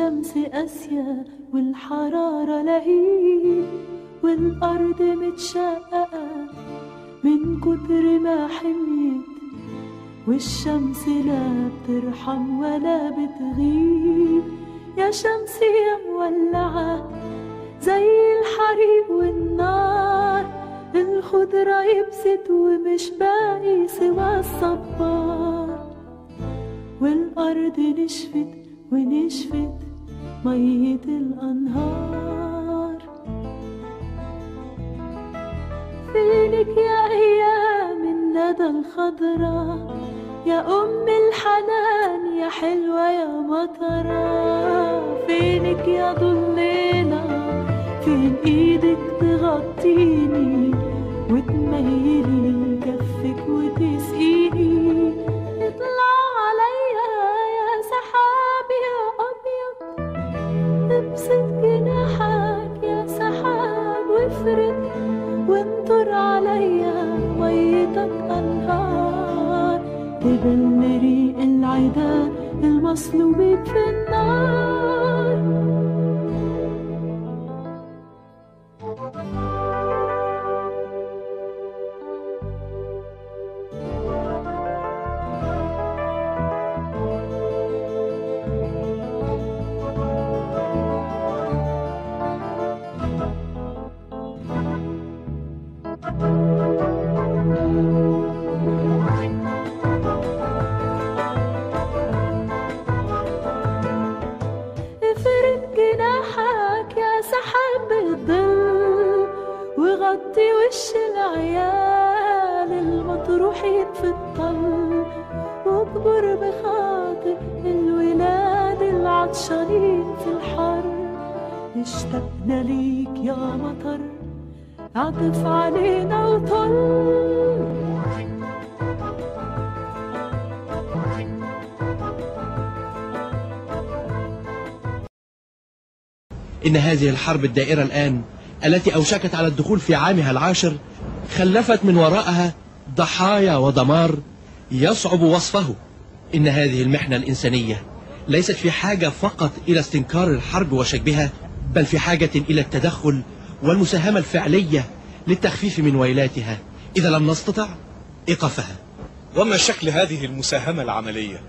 الشمس قاسية والحرارة لهيب والأرض متشققة من كتر ما حميت والشمس لا بترحم ولا بتغيب. يا شمس يا مولعة زي الحريق والنار الخضرة يبست ومش باقي سوى الصبار. والأرض نشفت ونشفت مية الأنهار. فينك يا أيام الندى الخضرا؟ يا أم الحنان يا حلوة يا مطرة فينك يا ضليلة فين إيدك تغطيني وتميلي كفك وتسقيني. وانطر عليا ميتك أنهار تبل ريق العدا المصلوبين في النار. المطروحين في الطل واكبر بخاطر الولاد العطشانين في الحر. اشتقنا ليك يا مطر عطف علينا وطل. إن هذه الحرب الدائرة الآن التي أوشكت على الدخول في عامها العاشر خلفت من وراءها ضحايا ودمار يصعب وصفه. إن هذه المحنة الإنسانية ليست في حاجة فقط إلى استنكار الحرب وشكبها بل في حاجة إلى التدخل والمساهمة الفعلية للتخفيف من ويلاتها. إذا لم نستطع إيقافها. وما شكل هذه المساهمة العملية؟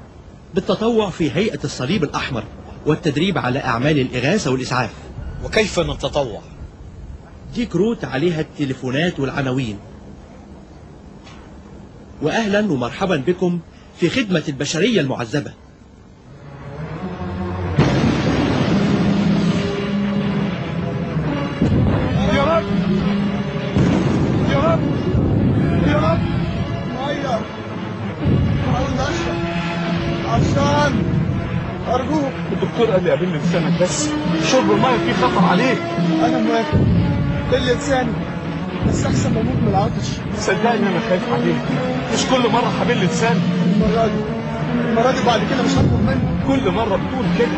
بالتطوع في هيئة الصليب الأحمر والتدريب على أعمال الإغاثة والإسعاف. وكيف نتطوع؟ دي كروت عليها التليفونات والعناوين. وأهلا ومرحبا بكم في خدمة البشرية المعذبة. يا رب يا رب يا رب عشان ارجوك الدكتور قال لي قابلني لسانك بس شرب الميه فيه خطر عليك. أنا موافق. كل لساني. بس أحسن ما أموت من العطش. صدقني أنا خايف عليك. مش كل مرة حابل لساني المرة دي. المرة دي بعد كده مش هطلب منك. كل مرة بتقول كده.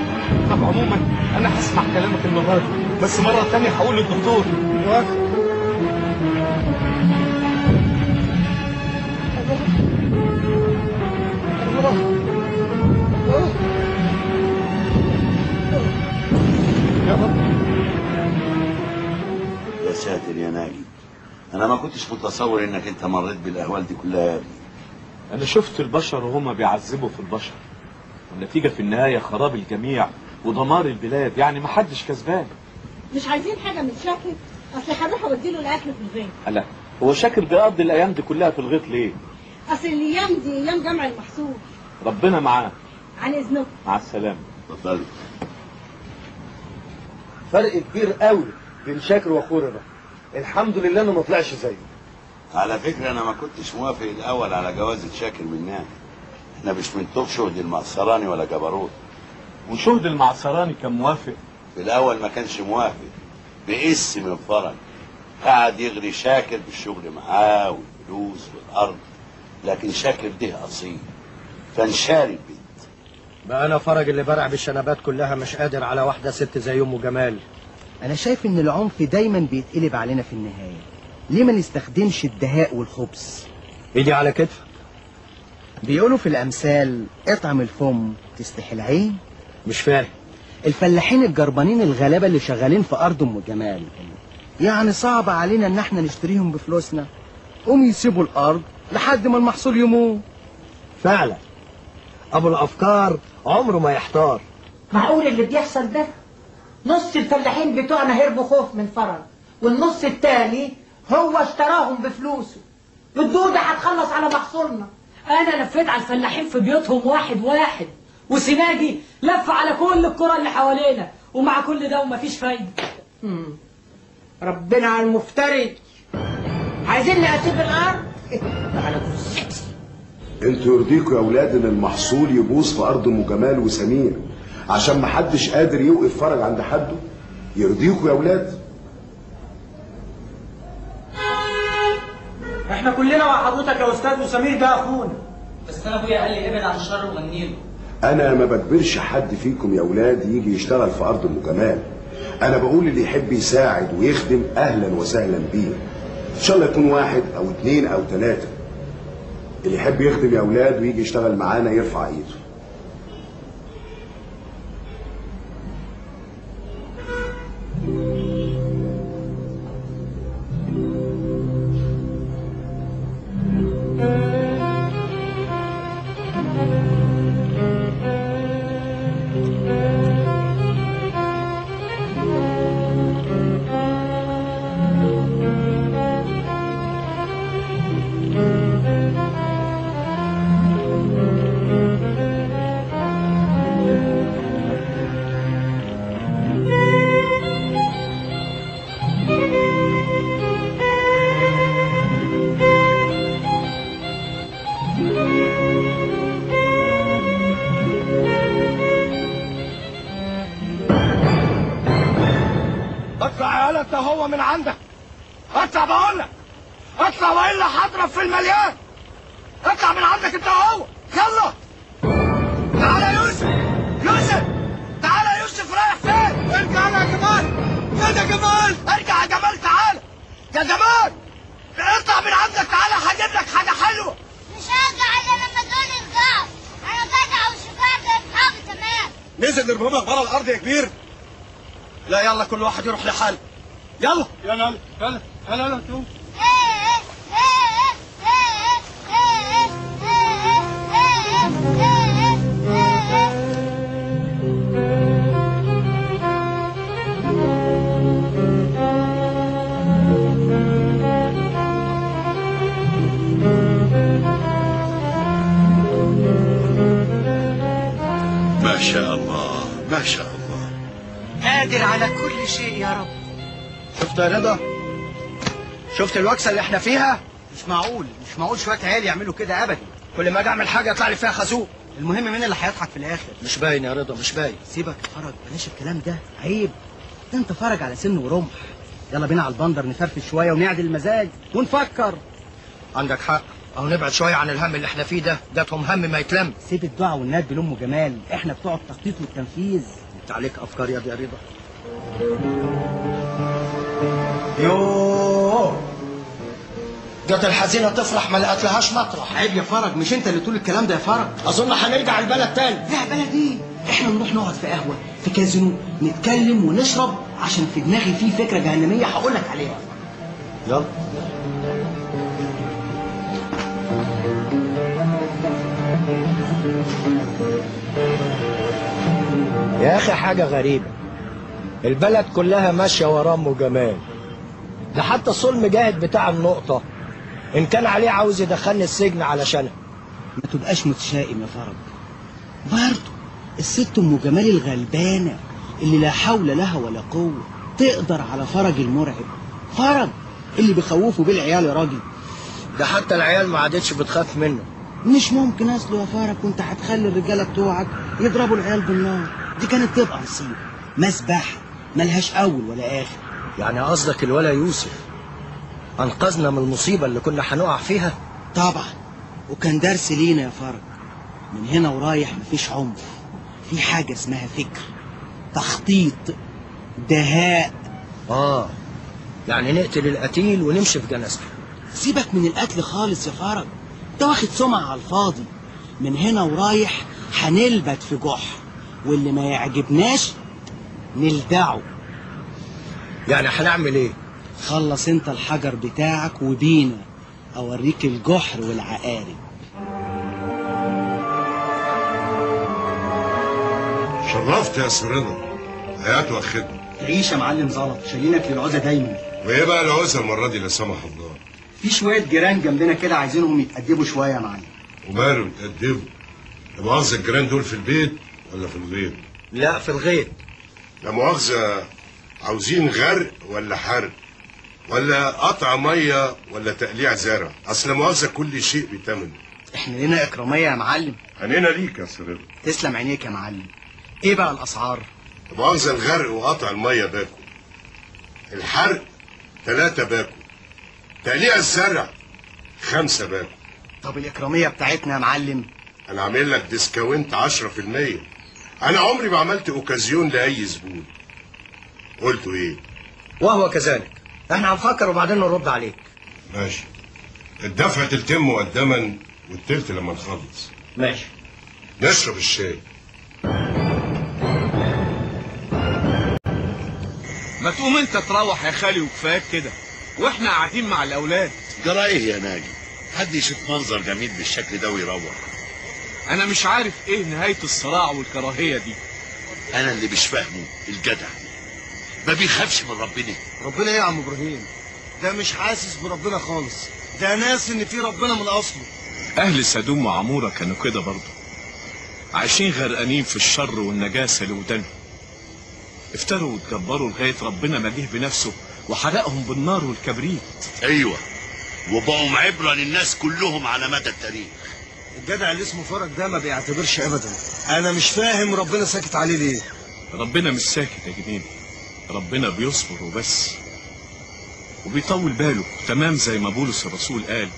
طب عموما أنا هسمع كلامك المرة دي. بس مرة تانية هقول للدكتور. موافق يا رب يا ساتر يا ناجي. أنا ما كنتش متصور إنك أنت مريت بالأهوال دي كلها يا ابني. أنا شفت البشر وهم بيعذبوا في البشر. والنتيجة في النهاية خراب الجميع ودمار البلاد يعني ما حدش كسبان. مش عايزين حاجة من شاكر أصل هروح اودي له الأكل في البيت. لا هو شاكر بيقضي الأيام دي كلها في الغيط ليه؟ أصل الأيام دي أيام جمع المحصول. ربنا معاه عن اذنكم مع السلامة. اتفضلي فرق كبير قوي بين شاكر وأخوه رضا. الحمد لله إنه ما طلعش زيه. على فكرة أنا ما كنتش موافق الأول على جواز شاكر منها إحنا مش من توب شهد المعصراني ولا جبروت. وشهد المعصراني كان موافق. في الأول ما كانش موافق. بقس من فرج. قعد يغري شاكر بالشغل معاه والفلوس والأرض. لكن شاكر ده أصيل. فانشاري البيت بقى أنا فرج اللي برع بالشنبات كلها مش قادر على واحدة ست زي أم جمال. أنا شايف إن العنف دايما بيتقلب علينا في النهاية. ليه ما نستخدمش الدهاء والخبز؟ ايدي على كتفك بيقولوا في الأمثال اطعم الفم تستحي العين. مش فاهم الفلاحين الجربانين الغلابة اللي شغالين في أرض أم جمال. يعني صعب علينا إن إحنا نشتريهم بفلوسنا. قوم يسيبوا الأرض لحد ما المحصول يموت. فعلا. أبو الأفكار عمره ما يحتار. معقول اللي بيحصل ده؟ نص الفلاحين بتوعنا هربوا خوف من فرج والنص التاني هو اشتراهم بفلوسه. الدودة هتخلص على محصولنا. أنا لفيت على الفلاحين في بيوتهم واحد واحد وسناجي لف على كل القرى اللي حوالينا ومع كل ده ومفيش فايدة. مم. ربنا على المفتري. عايزيني اسيب الأرض على كرسي أنتوا يرضيكوا يا أولاد إن المحصول يبوظ في أرض ام جمال وسمير. عشان محدش قادر يوقف فرج عند حده يرضيكوا يا أولاد إحنا كلنا مع حضرتك يا أستاذ وسمير ده أخونا. بس أنا ابويا قال لي ابعد عن الشر وغنيله أنا ما بجبرش حد فيكم يا أولاد يجي يشتغل في أرض ام جمال أنا بقول اللي يحب يساعد ويخدم أهلا وسهلا بيه. إن شاء الله يكون واحد أو اتنين أو تلاتة. اللي يحب يخدم يا أولاد ويجي يشتغل معانا يرفع إيده. نزل نرممك بره الأرض يا كبير لا يلا كل واحد يروح لحاله يلا يلا يلا يلا يلا شوف ما ما شاء الله. قادر على كل شيء يا رب. شفت يا رضا؟ شفت الوكسة اللي إحنا فيها؟ مش معقول مش معقول شوية عيال يعملوا كده ابدا. كل ما أجي أعمل حاجة يطلع لي فيها خازوق. المهم مين اللي هيضحك في الآخر؟ مش باين يا رضا مش باين. سيبك فرج بلاش الكلام ده. عيب. ده انت فرج على سن ورمح. يلا بينا على البندر نفرفش شوية ونعدل المزاج ونفكر. عندك حق. أو نبعد شوية عن الهم اللي إحنا فيه ده. جاتهم هم ما يتلم. سيب الدعاء والندب لأم جمال. إحنا بتوع التخطيط والتنفيذ أنت عليك أفكار يا دي يا رضا يوه جت الحزينة تفرح ما لقت لهاش مطرح. عيب يا فرج مش أنت اللي تقول الكلام ده يا فرج؟ أظن هنرجع البلد تاني. لا بلد إيه إحنا نروح نقعد في قهوة في كازينو نتكلم ونشرب عشان في دماغي في فكرة جهنمية هقول لك عليها. يلا. يا أخي حاجة غريبة. البلد كلها ماشية ورا ام جمال ده حتى الصول مجاهد بتاع النقطة. إن كان عليه عاوز يدخلني السجن علشانها ما تبقاش متشائم يا فرج. برضه الست أم جمال الغلبانة اللي لا حول لها ولا قوة تقدر على فرج المرعب. فرج اللي بيخوفوا بيه العيال يا راجل. ده حتى العيال ما عادتش بتخاف منه. مش ممكن اصله يا فرج كنت هتخلي الرجالة بتوعك يضربوا العيال بالنار. دي كانت تبقى مصيبة. مسبحه ملهاش أول ولا آخر. يعني قصدك الولا يوسف؟ أنقذنا من المصيبة اللي كنا هنقع فيها؟ طبعا. وكان درس لينا يا فرج من هنا ورايح مفيش عنف في حاجة اسمها فكر. تخطيط. دهاء. آه. يعني نقتل القتيل ونمشي في جنازته سيبك من القتل خالص يا فرج ده واخد سمعة على الفاضي. من هنا ورايح هنلبت في جحر واللي ما يعجبناش نلدعه. يعني هنعمل إيه؟ خلص أنت الحجر بتاعك وبينا. أوريك الجحر والعقارب. شرفت يا سرنا حياة واخدنا تعيش يا معلم زلط. شايلينك للعوزه دايما. وإيه بقى العوزة المرة دي لا سمح الله؟ في شوية جيران جنبنا كده عايزينهم يتأدبوا شوية يا معلم. وماله يتقدموا لا مؤاخذة الجيران دول في البيت ولا في الغيط؟ لا في الغيط. لا مؤاخذة. عاوزين غرق ولا حرق؟ ولا قطع مية ولا تقليع زرع؟ أصل لا مؤاخذة كل شيء بتمن إحنا لنا إكرامية يا معلم. عنينا ليك يا سرنا تسلم عينيك يا معلم. إيه بقى الأسعار؟ لا مؤاخذة الغرق وقطع المية باكو. الحرق ثلاثة باكو. تقليع الزرع خمسة باكو طب الإكرامية بتاعتنا يا معلم؟ أنا عامل لك discount 10% أنا عمري ما عملت أوكازيون لأي زبون. قلتوا إيه؟ وهو كذلك. إحنا هنفكر وبعدين نرد عليك. ماشي. الدفع تلتين مقدما والتلت لما نخلص. ماشي. نشرب الشاي. ما تقوم أنت تروح يا خالي وكفاياك كده. وإحنا قاعدين مع الأولاد. جرى إيه يا ناجي. حد يشوف منظر جميل بالشكل ده ويروح. أنا مش عارف إيه نهاية الصراع والكراهية دي. أنا اللي مش فاهمه الجدع. ما بيخافش من ربنا. ربنا إيه يا عم إبراهيم؟ ده مش حاسس بربنا خالص. ده ناس إن في ربنا من أصله. أهل سدوم وعمورة كانوا كده برضه. عايشين غرقانين في الشر والنجاسة لودانهم افتروا واتجبروا لغاية ربنا ما جه بنفسه وحرقهم بالنار والكبريت. أيوه. وبقوا عبرة للناس كلهم على مدى التاريخ. الجدع اللي اسمه فرج ده ما بيعتبرش ابدا. أنا مش فاهم ربنا ساكت عليه ليه. ربنا مش ساكت يا جنين. ربنا بيصبر وبس. وبيطول باله. تمام زي ما بولس الرسول قال.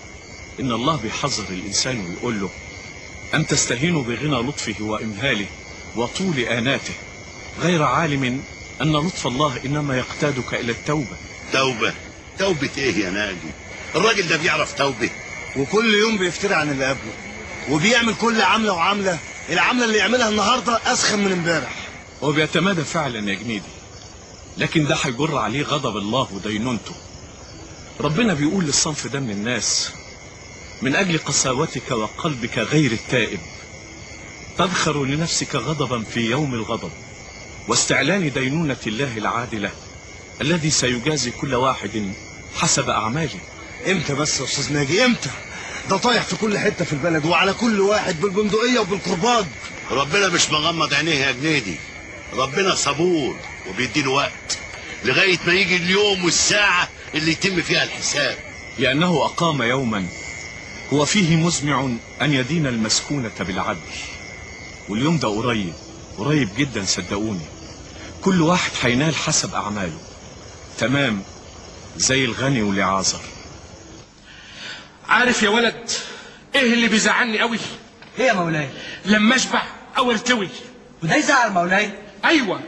إن الله بيحذر الإنسان ويقول له أن تستهينوا بغنى لطفه وإمهاله وطول آناته. غير عالم أن لطف الله إنما يقتادك إلى التوبة. توبة. توبة إيه يا ناجي؟ الراجل ده بيعرف توبة. وكل يوم بيفتري عن اللي قبله. وبيعمل كل عملة وعملة. العملة اللي يعملها النهارده أسخن من امبارح. هو بيتمادى فعلا يا جنيدي. لكن ده هيجر عليه غضب الله ودينونته. ربنا بيقول للصنف ده من الناس من أجل قساوتك وقلبك غير التائب تذخر لنفسك غضبا في يوم الغضب. واستعلان دينونة الله العادلة الذي سيجازي كل واحد حسب أعماله. إمتى بس يا أستاذ ناجي إمتى؟ ده طايح في كل حتة في البلد وعلى كل واحد بالبندقية وبالكرباج ربنا مش مغمض عينيه يا جنيدي. ربنا صبور وبيديله وقت لغاية ما يجي اليوم والساعة اللي يتم فيها الحساب. لأنه أقام يوما هو فيه مزمع أن يدين المسكونة بالعدل. واليوم ده قريب قريب جدا صدقوني. كل واحد هينال حسب أعماله. تمام؟ زي الغني والعازر. عارف يا ولد إيه اللي بيزعلني قوي إيه يا مولاي؟ لما أشبع أو أرتوي. وده يزعل مولاي؟ أيوه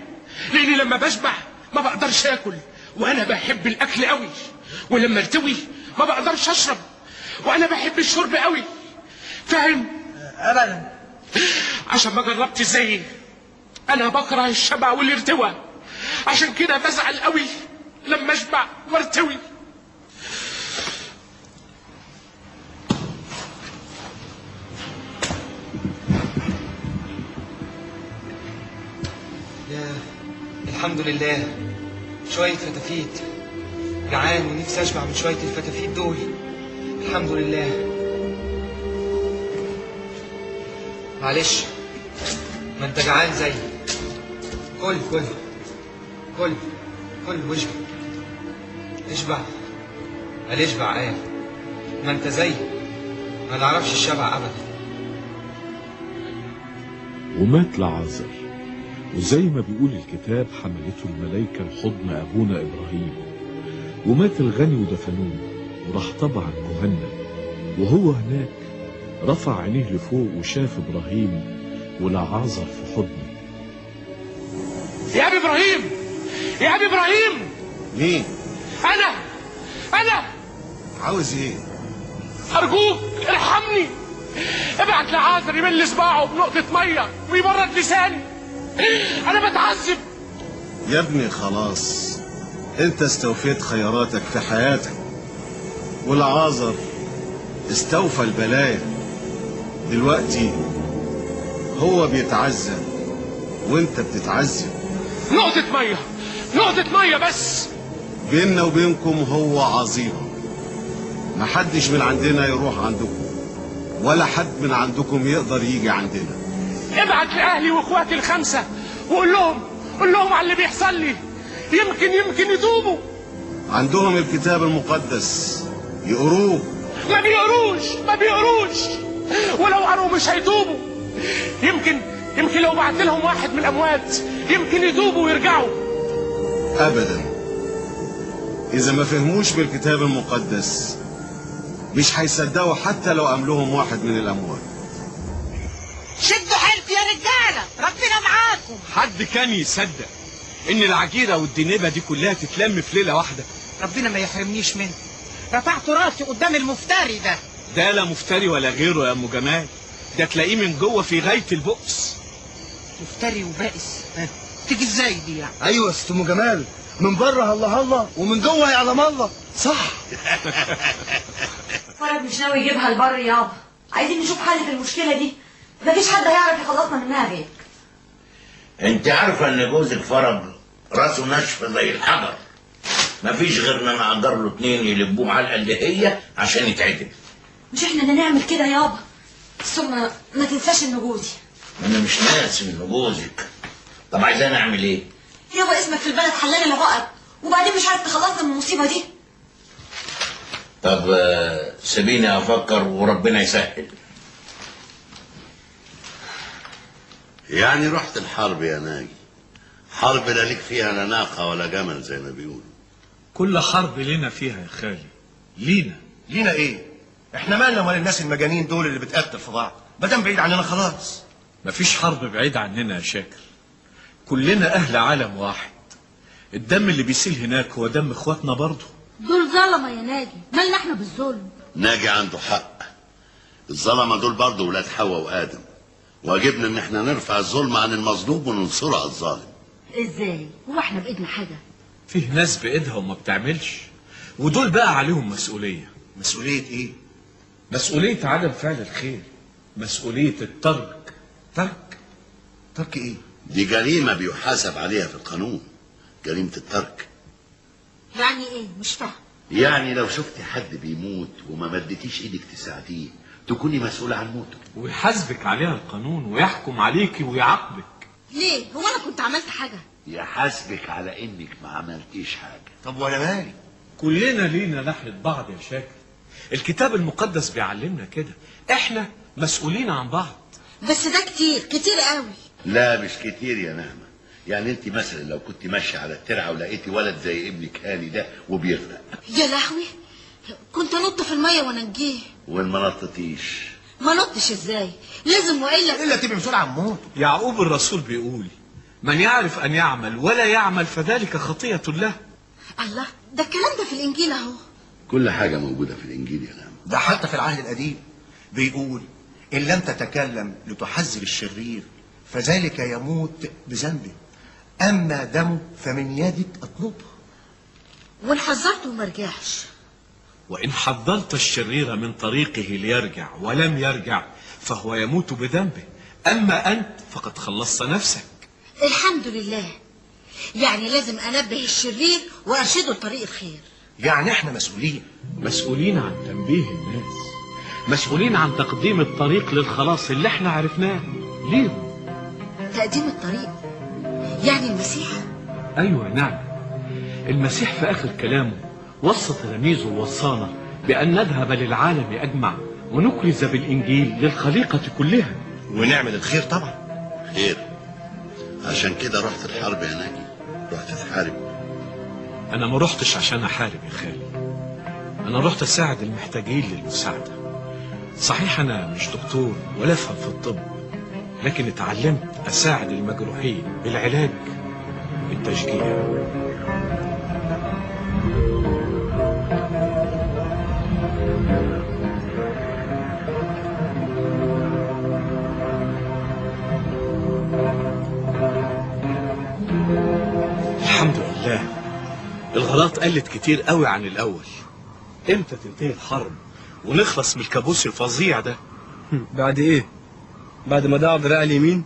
لأني لما بشبع ما بقدرش آكل وأنا بحب الأكل قوي ولما أرتوي ما بقدرش أشرب وأنا بحب الشرب قوي فاهم؟ ابدا. عشان ما جربت زيي أنا بكره الشبع والارتواء عشان كده بزعل قوي لما أشبع وأرتوي. يا الحمد لله. شوية فتافيت. جعان ونفسي أشبع من شوية الفتافيت دول. الحمد لله. معلش ما أنت جعان زيي كل كل كل كل واشبع. اشبع. قال اشبع إيه؟ ما أنت زيي ما نعرفش الشبع ابدا. ومات لعازر وزي ما بيقول الكتاب حملته الملائكة لحضن أبونا إبراهيم. ومات الغني ودفنوه وراح طبعا جهنم وهو هناك رفع عينيه لفوق وشاف إبراهيم ولعازر في يا أبي إبراهيم. مين؟ أنا. أنا. عاوز إيه؟ أرجوك ارحمني. ابعت لعازر يمل صباعه بنقطة مية ويبرد لساني. أنا بتعذب. يا ابني خلاص أنت استوفيت خيراتك في حياتك. والعازر استوفى البلايا. دلوقتي هو بيتعذب وأنت بتتعذب. نقطة مية. نقطة مية بس. بيننا وبينكم هو عظيم. محدش من عندنا يروح عندكم. ولا حد من عندكم يقدر يجي عندنا. ابعت لأهلي وإخواتي الخمسة وقول لهم قول لهم على اللي بيحصل لي. يمكن يمكن يتوبوا عندهم الكتاب المقدس. يقروه. ما بيقروش ما بيقروش. ولو قروا مش هيتوبوا يمكن يمكن لو بعت لهم واحد من الأموات يمكن يتوبوا ويرجعوا. ابدا. إذا ما فهموش بالكتاب المقدس مش هيصدقوا حتى لو قام واحد من الاموات شدوا حيلكم يا رجالة ربنا معاكم. حد كان يصدق إن العجيرة والدنيبة دي كلها تتلم في ليلة واحدة؟ ربنا ما يحرمنيش منه. رفعت راسي قدام المفتري ده. ده لا مفتري ولا غيره يا أم جمال. ده تلاقيه من جوه في غاية البؤس. مفتري وبائس. تيجي إزاي دي يعني. أيوه يا أم جمال. من بره الله الله ومن جوه يعلم الله. صح. فرج مش ناوي يجيبها البر يابا؟ عايزين نشوف حل في المشكلة دي. مفيش حد هيعرف يخلصنا منها غيرك. أنت عارفة إن جوزك فرج راسه ناشفه زي الحجر. مفيش غير إن أنا اجر له اتنين يلبوه على هي عشان يتعدل. مش إحنا اللي نعمل كده يابا؟ ثم ما تنساش إن جوزي. أنا مش ناسي إن جوزك. طب عايزاني اعمل إيه؟ يابا اسمك في البلد حلال العقد وبعدين مش عارف تخلصنا من المصيبة دي. طب آه، سيبيني أفكر وربنا يسهل. يعني رحت الحرب يا ناجي؟ حرب لا ليك فيها لا ناقة ولا جمل زي ما بيقولوا. كل حرب لنا فيها يا خالي. لينا. لينا إيه؟ إحنا مالنا ومال الناس المجانين دول اللي بتقتل في بعض؟ ما دام بعيد عننا خلاص. مفيش حرب بعيد عننا يا شاكر. كلنا أهل عالم واحد. الدم اللي بيسيل هناك هو دم إخواتنا برضه. دول ظلمة يا ناجي. مالنا إحنا بالظلم؟ ناجي عنده حق. الظلمة دول برضه ولاد حواء وآدم. واجبنا إن إحنا نرفع الظلم عن المظلوم وننصره على الظالم. إزاي؟ هو إحنا بإيدنا حاجة؟ فيه ناس بإيدها وما بتعملش. ودول بقى عليهم مسؤولية. مسؤولية إيه؟ مسؤولية عدم فعل الخير. مسؤولية الترك. ترك؟ ترك إيه؟ دي جريمة بيحاسب عليها في القانون جريمة الترك. يعني إيه؟ مش فاهم. يعني لو شفتي حد بيموت وما مدتيش إيدك تساعديه تكوني مسؤولة عن موته. ويحاسبك عليها القانون ويحكم عليكي ويعاقبك. ليه؟ هو أنا كنت عملت حاجة. يحاسبك على إنك ما عملتيش حاجة. طب وأنا مالي كلنا لينا ناحية بعض يا شاكر. الكتاب المقدس بيعلمنا كده. إحنا مسؤولين عن بعض. بس ده كتير كتير قوي. لا مش كتير يا نعمة يعني انت مثلا لو كنت ماشية على الترعة ولقيتي ولد زي ابنك هاني ده وبيغرق. يا لهوي كنت انط في المية وانجيه وإن ما نطتيش. ما نطش إزاي؟ لازم وإلا إلا تبقى مسؤول عن موته. يعقوب الرسول بيقول من يعرف أن يعمل ولا يعمل فذلك خطية له. الله ده الكلام ده في الإنجيل أهو. كل حاجة موجودة في الإنجيل يا نعمة ده حتى في العهد القديم بيقول إن لم تتكلم لتحذر الشرير فذلك يموت بذنبه. أما دمه فمن يدك أطلبه. وإن حذرته وما رجعش. وإن حذرت الشرير من طريقه ليرجع ولم يرجع فهو يموت بذنبه. أما أنت فقد خلصت نفسك. الحمد لله. يعني لازم أنبه الشرير وأرشده لطريق الخير. يعني إحنا مسؤولين. مسؤولين عن تنبيه الناس. مسؤولين عن تقديم الطريق للخلاص اللي إحنا عرفناه. ليهم. تقديم الطريق. يعني المسيح أيوة نعم. المسيح في آخر كلامه وصى تلاميذه ووصانا بأن نذهب للعالم أجمع ونكرز بالإنجيل للخليقة كلها. ونعمل الخير طبعا. خير. عشان كده رحت الحرب يا ناجي رحت تحارب أنا ما رحتش عشان أحارب يا خالي. أنا رحت أساعد المحتاجين للمساعدة. صحيح أنا مش دكتور ولا أفهم في الطب. لكن اتعلمت أساعد المجروحين بالعلاج بالتشجيع. الغلط قلت كتير قوي عن الأول. إمتى تنتهي الحرب ونخلص من الكابوس الفظيع ده؟ بعد إيه؟ بعد ما ضاع دراعي اليمين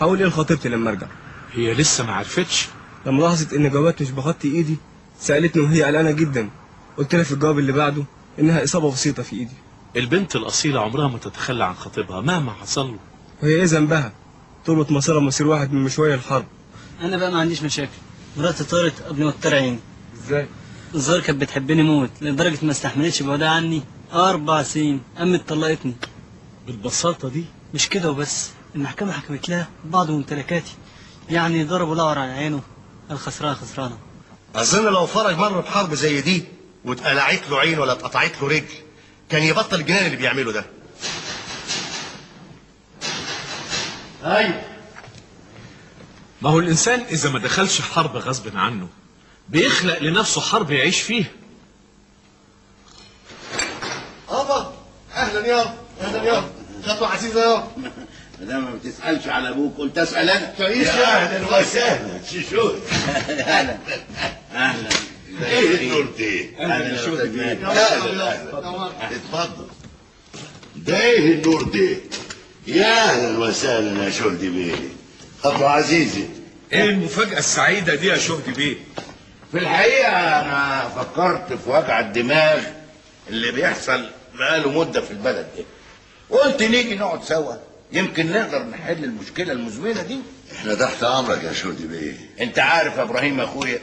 حاول إيه لخطيبتي لما أرجع. هي لسه ما عرفتش؟ لما لاحظت إن جوابات مش بخط إيدي سألتني وهي قلقانة جدا. قلت لها في الجواب اللي بعده إنها إصابة بسيطة في إيدي. البنت الأصيلة عمرها ما تتخلى عن خطيبها مهما حصل له. وهي إيه ذنبها تربط مسارها مسير واحد من مشوية الحرب. أنا بقى ما عنديش مشاكل. مراتي طارت قبل ما تطير عيني إزاي؟ الظاهر كانت بتحبني موت لدرجة ما استحملتش بعدها عني أربع سنين. قامت طلقتني بالبساطة دي؟ مش كده وبس. المحكمة حكمت لها بعض ممتلكاتي. يعني ضربوا لعور على عينه الخسرانه خسرانة. أظن لو فرج مر بحرب زي دي واتقلعت له عين ولا اتقطعت له رجل كان يبطل الجنان اللي بيعمله ده. أيوه. ما هو الإنسان إذا ما دخلش حرب غصب عنه بيخلق لنفسه حرب يعيش فيها. أبا أهلا يا أهلا يا خطوه عزيزه يا ما ما بتسألش على أبوك قلت أسأل أنا. تعيش يا يا أهلا وسهلا. شوشو أهلا. أهلا. إيه النور دي أهلا. أهلا. اتفضل. ده إيه النور دي يا أهلا وسهلا يا شهدي بيه. خطوة عزيزي. إيه المفاجأة السعيدة دي يا شهدي بيه؟ في الحقيقة أنا فكرت في وجع الدماغ اللي بيحصل بقاله مدة في البلد دي. قلت نيجي نقعد سوا. يمكن نقدر نحل المشكلة المزمنة دي. إحنا تحت أمرك يا شهدي بيه. أنت عارف يا إبراهيم يا أخويا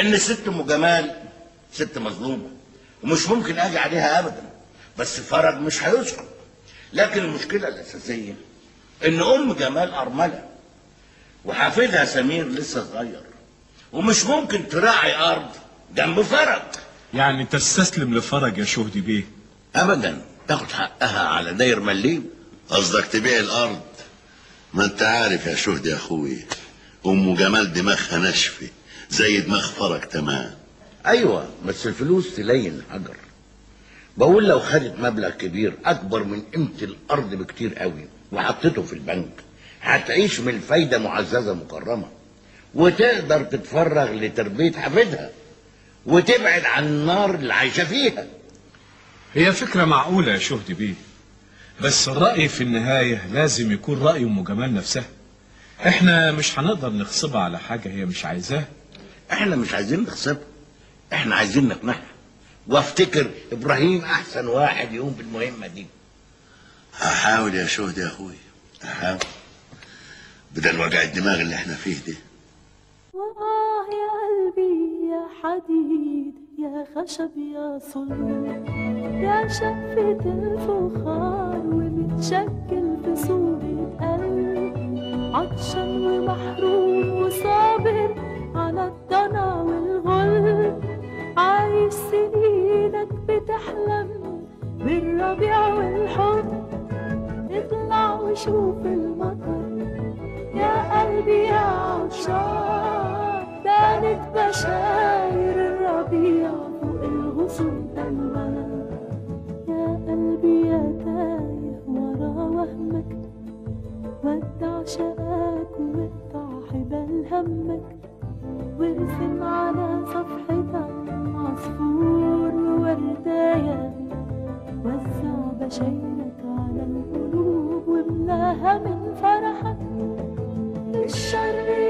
إن الست أم جمال ست مظلومة ومش ممكن أجي عليها ابدا. بس فرج مش هيسكت. لكن المشكلة الأساسية إن أم جمال أرملة وحفيدها سمير لسه صغير ومش ممكن تراعي أرض جنب فرج. يعني تستسلم لفرج يا شهدي بيه. ابدا. تاخد حقها على داير مليم. قصدك تبيع الأرض؟ ما أنت عارف يا شهدي يا أخوي أم جمال دماغها ناشفة زي دماغ فرج تمام. أيوه بس الفلوس تلين الحجر. بقول لو خدت مبلغ كبير أكبر من قيمة الأرض بكتير قوي وحطيته في البنك هتعيش من الفايده معززة مكرمة. وتقدر تتفرغ لتربية حفيدها وتبعد عن النار اللي عايشة فيها. هي فكرة معقولة يا شهدي بيه. بس الرأي في النهاية لازم يكون رأي ام جمال نفسها. إحنا مش هنقدر نغصبها على حاجة هي مش عايزاها. إحنا مش عايزين نغصبها إحنا عايزين نقنعها. وأفتكر إبراهيم أحسن واحد يقوم بالمهمة دي. هحاول يا شهدي يا أخوي. هحاول بدل وجع الدماغ اللي إحنا فيه ده. وآه يا قلبي يا حديد يا خشب يا صلب يا شفة الفخار ومتشكل في صورة قلب عطشان ومحروم وصابر على الضنا والغلب عايش سنينك بتحلم بالربيع والحب. اطلع وشوف المطر. يا قلبي يا عطشان بانت بشاير ودع شقاك وقطع حبال همك وارسم على صفحتك عصفور ووردايه وزع بشايرك على القلوب واملاها من فرحك الشر